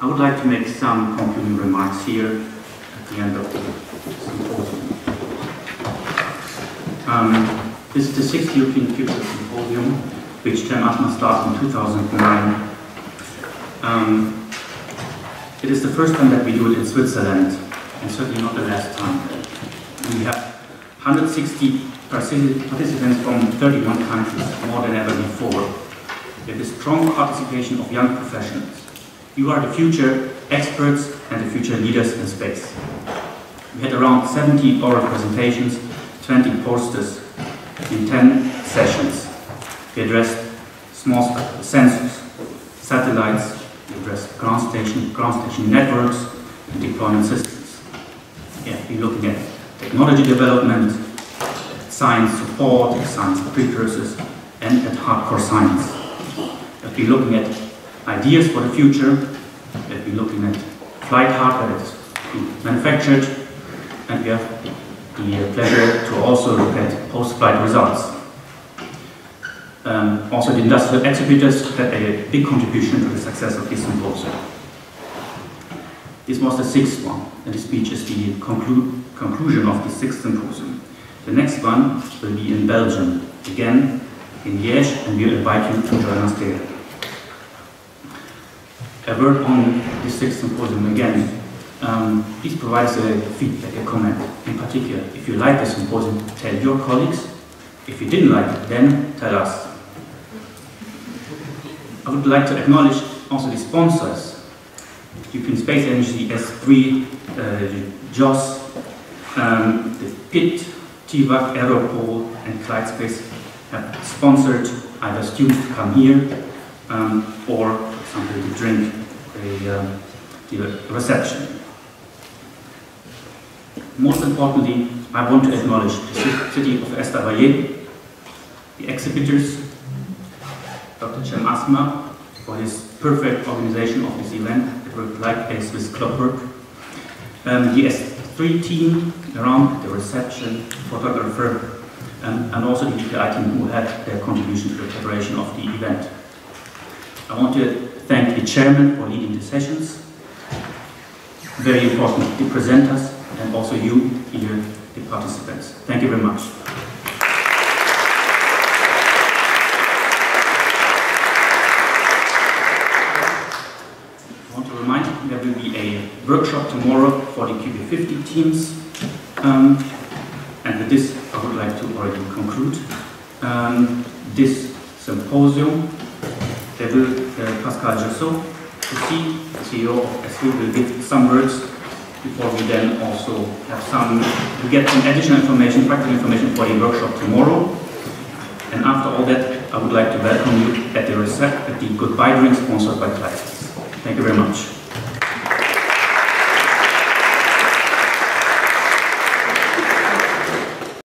I would like to make some concluding remarks here at the end of the symposium. Um, this is the sixth European CubeSat Symposium, which Asma started in 2009. Um, it is the first time that we do it in Switzerland, and certainly not the last time. We have 160 participants from 31 countries, more than ever before. With a strong participation of young professionals. You are the future experts and the future leaders in space. We had around 70 oral presentations, 20 posters in 10 sessions. We addressed small sensors, satellites, we addressed ground station, ground station networks, and deployment systems. Yeah, we're looking at technology development, science support, science precursors, and at hardcore science. We're looking at ideas for the future, that we're looking at flight hardware that is manufactured, and we have the pleasure to also look at post-flight results. Um, also, the industrial exhibitors had a big contribution to the success of this symposium. This was the sixth one, and this speech is the conclu conclusion of the sixth symposium. The next one will be in Belgium, again in Liège, and we invite you to join us there. A word on the sixth symposium again. Um, please provide us a feedback, a comment. In particular, if you like the symposium, tell your colleagues. If you didn't like it, then tell us. I would like to acknowledge also the sponsors. European Space Agency, S3, uh, JOS, um, the PIT, TVAC, Aeropol, and Clyde Space have sponsored either students to come here um, or something to drink a, um, the reception. Most importantly, I want to acknowledge the city of Estavayer, the exhibitors, Dr. Cem Asma, for his perfect organization of this event. It worked like a Swiss clockwork. Um, the S3 team around the reception, photographer, um, and also the DPI team who had their contribution to the preparation of the event. I want to the chairman for leading the sessions. Very important, the presenters, and also you here, the participants. Thank you very much. I want to remind you there will be a workshop tomorrow for the QB50 teams. Um, and with this, I would like to already conclude um, this symposium will, uh, Pascal Jaussi, the CEO of SU, will give some words before we then also have some, to get some additional information, practical information for the workshop tomorrow. And after all that, I would like to welcome you at the, at the goodbye drink sponsored by Clyde. Thank you very much.